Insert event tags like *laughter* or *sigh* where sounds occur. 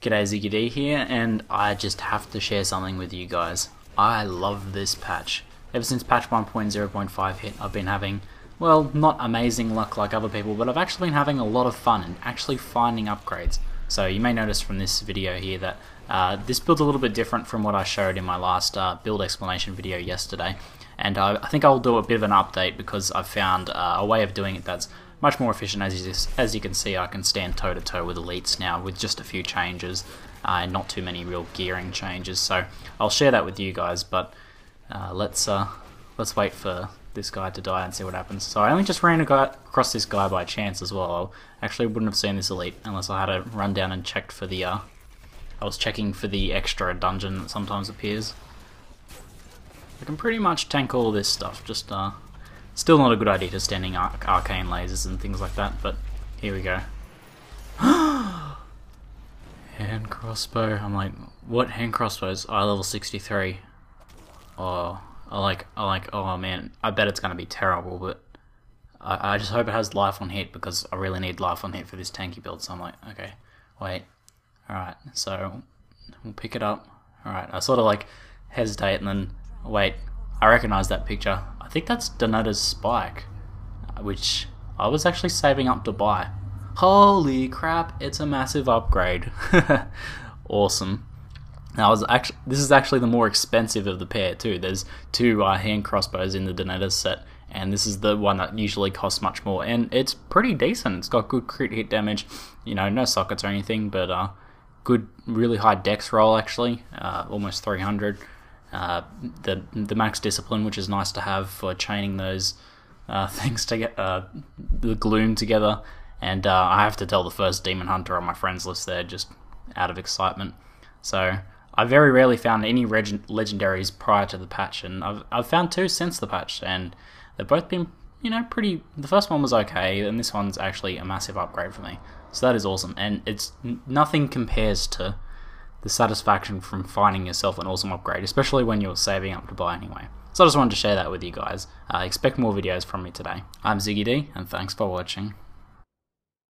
G'day Ziggy here, and I just have to share something with you guys. I love this patch. Ever since patch 1.0.5 hit, I've been having, well, not amazing luck like other people, but I've actually been having a lot of fun and actually finding upgrades. So you may notice from this video here that uh, this build's a little bit different from what I showed in my last uh, build explanation video yesterday. And uh, I think I'll do a bit of an update because I've found uh, a way of doing it that's much more efficient as you, as you can see I can stand toe to toe with elites now with just a few changes uh, and not too many real gearing changes. So I'll share that with you guys but uh, let's uh, let's wait for this guy to die and see what happens. So I only just ran across this guy by chance as well. I actually wouldn't have seen this elite unless I had to run down and checked for the uh, I was checking for the extra dungeon that sometimes appears. I can pretty much tank all this stuff just uh, Still not a good idea to standing arcane lasers and things like that, but here we go. *gasps* hand crossbow. I'm like, what hand crossbows? I level 63. Oh, I like, I like, oh man, I bet it's going to be terrible, but I, I just hope it has life on hit because I really need life on hit for this tanky build, so I'm like, okay, wait. Alright, so we'll pick it up. Alright, I sort of like hesitate and then, wait, I recognize that picture. I think that's Danetta's spike, which I was actually saving up to buy. Holy crap, it's a massive upgrade. *laughs* awesome. Now, was actually this is actually the more expensive of the pair too. There's two uh, hand crossbows in the Danetta set, and this is the one that usually costs much more. And it's pretty decent. It's got good crit hit damage. You know, no sockets or anything, but uh, good, really high dex roll actually, uh, almost 300. Uh, the the max discipline, which is nice to have for chaining those uh, *laughs* things to get uh, the gloom together. And uh, I have to tell the first demon hunter on my friends list there, just out of excitement. So I very rarely found any reg- legendaries prior to the patch, and I've I've found two since the patch, and they've both been you know pretty. The first one was okay, and this one's actually a massive upgrade for me. So that is awesome, and it's nothing compares to the satisfaction from finding yourself an awesome upgrade, especially when you're saving up to buy anyway. So I just wanted to share that with you guys. Uh, expect more videos from me today. I'm Ziggy D, and thanks for watching.